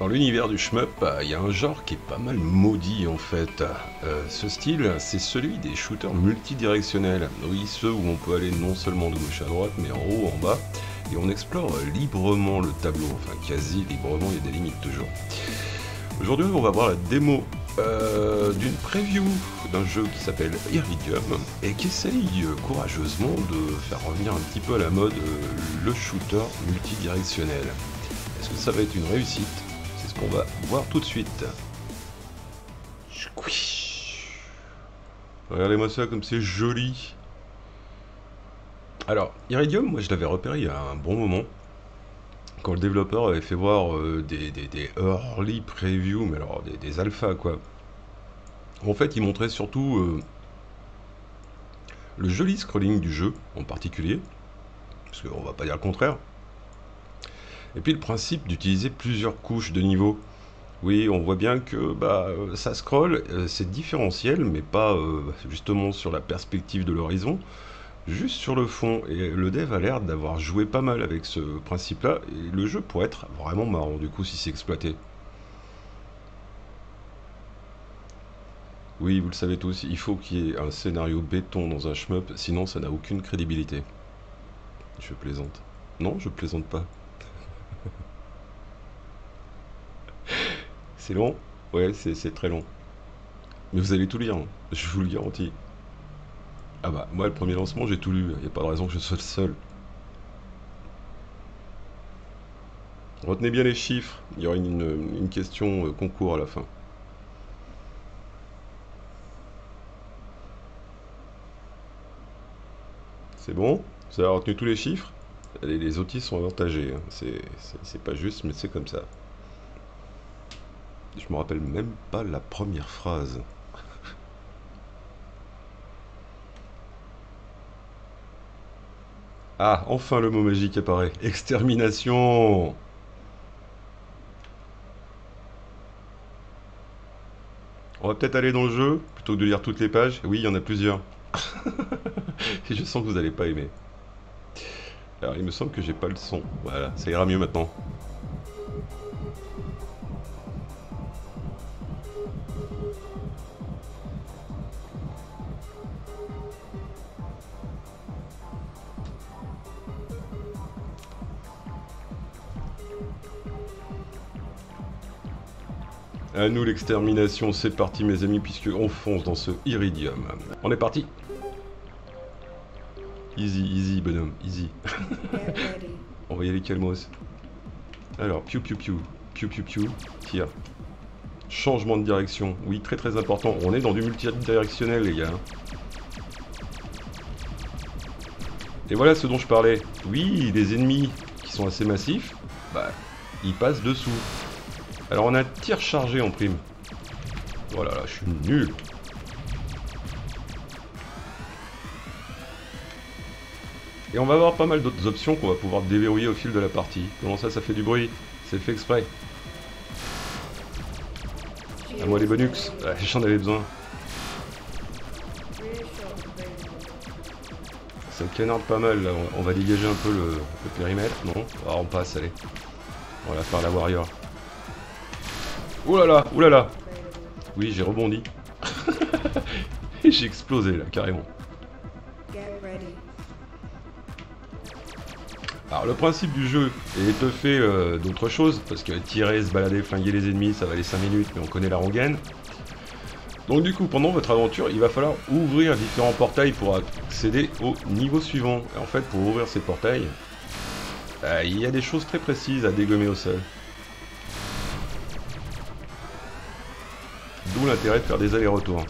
Dans l'univers du shmup, il y a un genre qui est pas mal maudit en fait. Euh, ce style, c'est celui des shooters multidirectionnels. Oui, ceux où on peut aller non seulement de gauche à droite, mais en haut, en bas, et on explore librement le tableau, enfin quasi librement, il y a des limites toujours. Aujourd'hui, on va voir la démo euh, d'une preview d'un jeu qui s'appelle Iridium et qui essaye courageusement de faire revenir un petit peu à la mode euh, le shooter multidirectionnel. Est-ce que ça va être une réussite? On va voir tout de suite. Regardez-moi ça comme c'est joli. Alors, Iridium, moi je l'avais repéré il y a un bon moment. Quand le développeur avait fait voir euh, des, early previews, mais alors des, des alphas quoi. En fait, il montrait surtout euh, le joli scrolling du jeu en particulier. Parce qu'on va pas dire le contraire. Et puis le principe d'utiliser plusieurs couches de niveau. Oui, on voit bien que bah, ça scroll, euh, c'est différentiel, mais pas euh, justement sur la perspective de l'horizon, juste sur le fond. Et le dev a l'air d'avoir joué pas mal avec ce principe-là, et le jeu pourrait être vraiment marrant du coup si c'est exploité. Oui, vous le savez tous, il faut qu'il y ait un scénario béton dans un shmup, sinon ça n'a aucune crédibilité. Je plaisante. Non, je plaisante pas. C'est long? Ouais, c'est très long. Mais vous allez tout lire, hein. je vous le garantis. Ah bah, moi, le premier lancement, j'ai tout lu. Il n'y a pas de raison que je sois le seul. Retenez bien les chiffres. Il y aura une, question euh, concours à la fin. C'est bon? Vous avez retenu tous les chiffres? Les, les outils sont avantagés. Hein. C'est pas juste, mais c'est comme ça. Je me rappelle même pas la première phrase. Ah, enfin le mot magique apparaît. Extermination On va peut-être aller dans le jeu, plutôt que de lire toutes les pages. Oui, il y en a plusieurs. Je sens que vous n'allez pas aimer. Alors, il me semble que j'ai pas le son. Voilà, ça ira mieux maintenant. À nous l'extermination, c'est parti mes amis, puisque on fonce dans ce iridium. On est parti Easy, easy bonhomme, easy. on va y aller calmos. Alors, piou piou piou, piou piou piou, tire. Changement de direction, oui très très important, on est dans du multidirectionnel les gars. Et voilà ce dont je parlais. Oui, les ennemis qui sont assez massifs, bah, ils passent dessous. Alors on a tir chargé en prime. Oh là là, je suis nul. Et on va avoir pas mal d'autres options qu'on va pouvoir déverrouiller au fil de la partie. Comment ça, ça fait du bruit? C'est fait exprès. À moi les bonus. J'en avais besoin. Ça canarde pas mal là. On va dégager un peu le, périmètre. Non? Ah, On passe, allez. On va faire la warrior. Oh là là, oh là là Oui, j'ai rebondi. j'ai explosé là, carrément. Alors le principe du jeu est peu fait euh, d'autre chose, parce que tirer, se balader, flinguer les ennemis, ça va aller 5 minutes, mais on connaît la rengaine. Donc du coup, pendant votre aventure, il va falloir ouvrir différents portails pour accéder au niveau suivant. Et en fait, pour ouvrir ces portails, euh, il y a des choses très précises à dégommer au sol. L'intérêt de faire des allers-retours.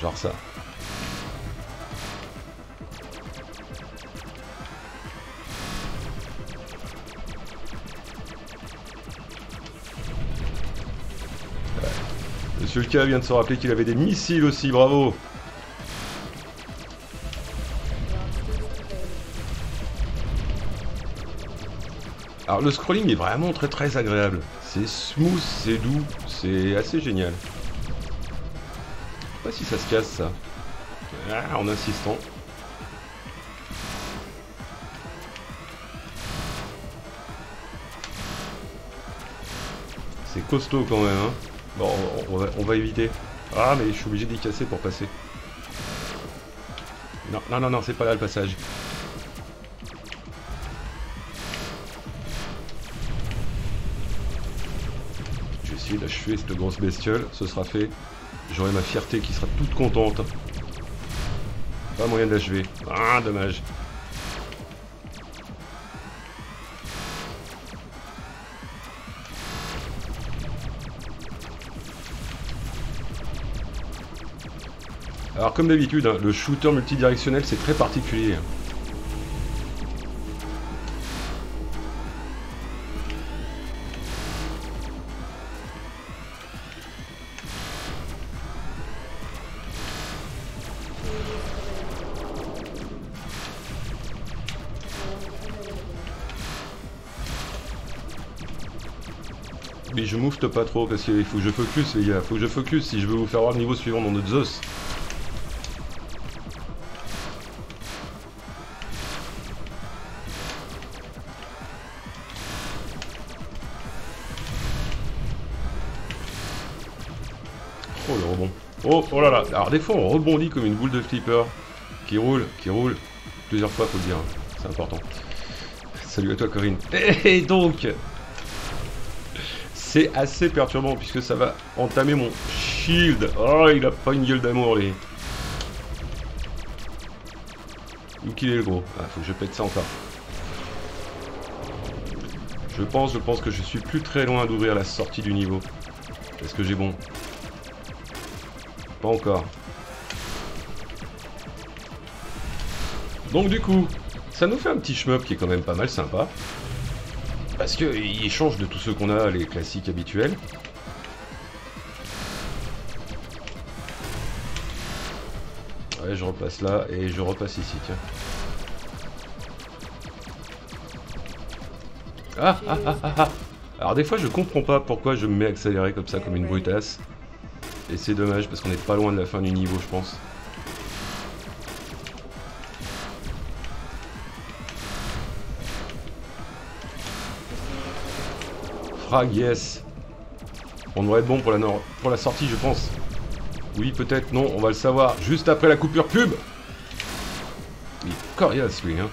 Genre ça. Monsieur le K vient de se rappeler qu'il avait des missiles aussi, bravo Alors le scrolling est vraiment très très agréable. C'est smooth, c'est doux, c'est assez génial. Je sais pas si ça se casse ça. Ah, en insistant. C'est costaud quand même, hein. Bon, on va, éviter. Ah, mais je suis obligé d'y casser pour passer. Non, non, non, non, c'est pas là le passage. D'achever cette grosse bestiole, ce sera fait. J'aurai ma fierté qui sera toute contente. Pas moyen d'achever. Ah, dommage. Alors comme d'habitude, hein, le shooter multidirectionnel c'est très particulier. Je moufte pas trop parce qu'il faut que je focus les gars, faut que je focus si je veux vous faire voir le niveau suivant dans notre Zeus. Oh le rebond. Oh, oh là là. Alors des fois on rebondit comme une boule de flipper qui roule, qui roule. Plusieurs fois faut le dire. C'est important. Salut à toi Corinne. Et donc c'est assez perturbant puisque ça va entamer mon shield. Oh, il a pas une gueule d'amour, lui. Où qu'il est le gros Ah, faut que je pète ça encore. Je pense, je pense que je suis plus très loin d'ouvrir la sortie du niveau. Est-ce que j'ai bon? Pas encore. Donc du coup, ça nous fait un petit shmup qui est quand même pas mal sympa. Parce qu'il change de tous ceux qu'on a, les classiques habituels. Ouais, je repasse là et je repasse ici, tiens. Ah, ah, ah, ah, ah Alors des fois, je comprends pas pourquoi je me mets accéléré comme ça, comme une brutasse. Et c'est dommage, parce qu'on est pas loin de la fin du niveau, je pense. Frag, yes. On devrait être bon pour la, sortie, je pense. Oui, peut-être, non, on va le savoir juste après la coupure pub. Il est coriace, lui, hein.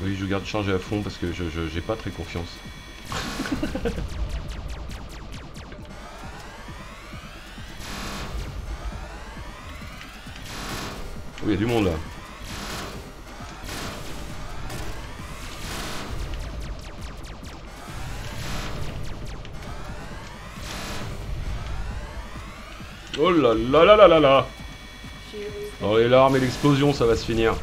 Oui, je garde chargé à fond parce que je j'ai pas très confiance. Oh, il y a du monde là. Oh là là là là là là Oh les larmes et l'explosion, ça va se finir.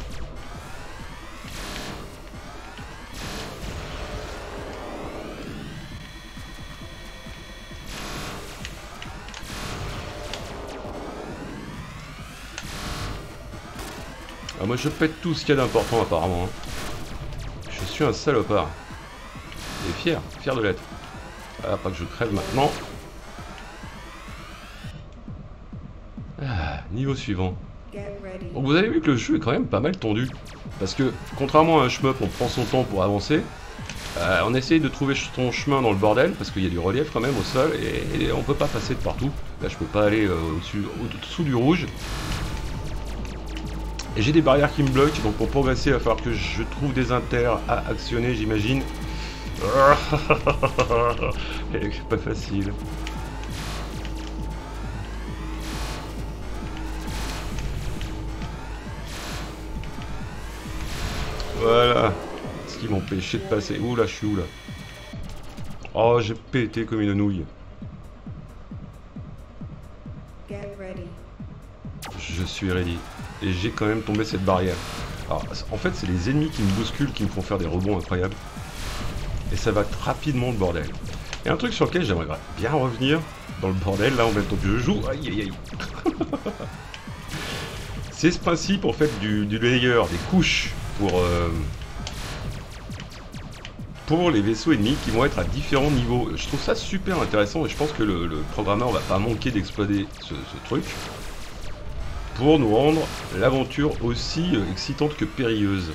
Ah, moi je pète tout ce qu'il y a d'important apparemment. Hein. Je suis un salopard. Et fier, fier de l'être. Ah, pas que je crève maintenant. Niveau suivant. Donc vous avez vu que le jeu est quand même pas mal tendu. Parce que, contrairement à un shmup, on prend son temps pour avancer. Euh, on essaye de trouver son chemin dans le bordel, parce qu'il y a du relief quand même au sol, et, on peut pas passer de partout. Là je peux pas aller euh, au-dessus, au-dessous du rouge. Et j'ai des barrières qui me bloquent, donc pour progresser, il va falloir que je trouve des inters à actionner, j'imagine. C'est pas facile. Voilà. Ce qui m'empêchait de passer. Ouh là, je suis où là Oh, j'ai pété comme une nouille. Je suis ready et j'ai quand même tombé cette barrière. Alors, en fait, c'est les ennemis qui me bousculent qui me font faire des rebonds incroyables. Et ça va rapidement le bordel. Et un truc sur lequel j'aimerais bien revenir dans le bordel, là, en même temps que je joue. Aïe, aïe, aïe. c'est ce principe, en fait, du, layer, des couches pour, euh, pour les vaisseaux ennemis qui vont être à différents niveaux. Je trouve ça super intéressant et je pense que le, le programmeur va pas manquer d'exploiter ce, truc pour nous rendre l'aventure aussi euh, excitante que périlleuse.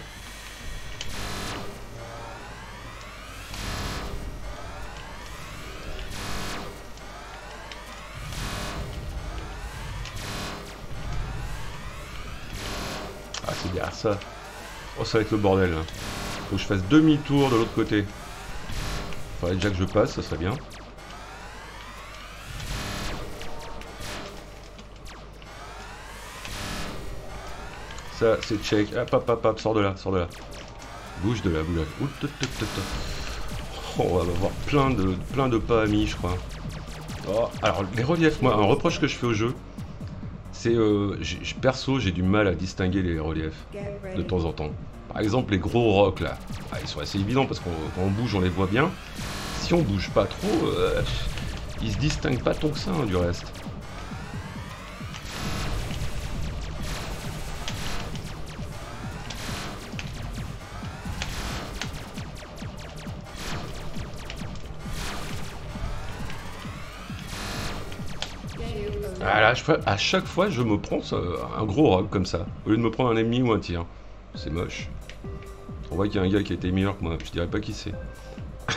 Ah, c'est derrière ça. Oh, ça va être le bordel. Là. Faut que je fasse demi-tour de l'autre côté. Faudrait déjà que je passe, ça serait bien. Ça, c'est check. Hop, hop, hop, hop, sors de là, sors de là. Bouge de là, bouge de là. Oh, on va avoir plein de, plein de pas amis, je crois. Oh, alors, les reliefs, moi, un reproche que je fais au jeu, c'est... Euh, perso, j'ai du mal à distinguer les reliefs de temps en temps. Par exemple, les gros rocs, là. Ah, ils sont assez évidents parce qu'on on bouge, on les voit bien. Si on bouge pas trop, euh, ils se distinguent pas tant que ça, hein, du reste. À chaque fois, je me prends un gros rock comme ça, au lieu de me prendre un ennemi ou un tir. C'est moche. On voit qu'il y a un gars qui a été meilleur que moi, je dirais pas qui c'est.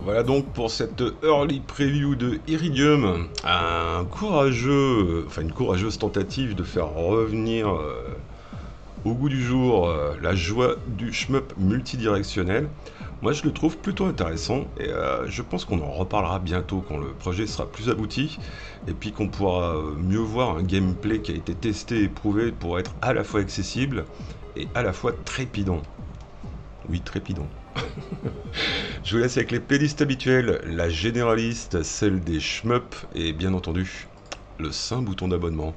Voilà donc pour cette early preview de Iridium, une courageuse tentative de faire revenir euh, au goût du jour euh, la joie du shmup multidirectionnel. Moi, je le trouve plutôt intéressant et euh, je pense qu'on en reparlera bientôt quand le projet sera plus abouti et puis qu'on pourra euh, mieux voir un gameplay qui a été testé et prouvé pour être à la fois accessible et à la fois trépidant. Oui, trépidant. je vous laisse avec les playlists habituelles, la généraliste, celle des shmups et bien entendu le saint bouton d'abonnement.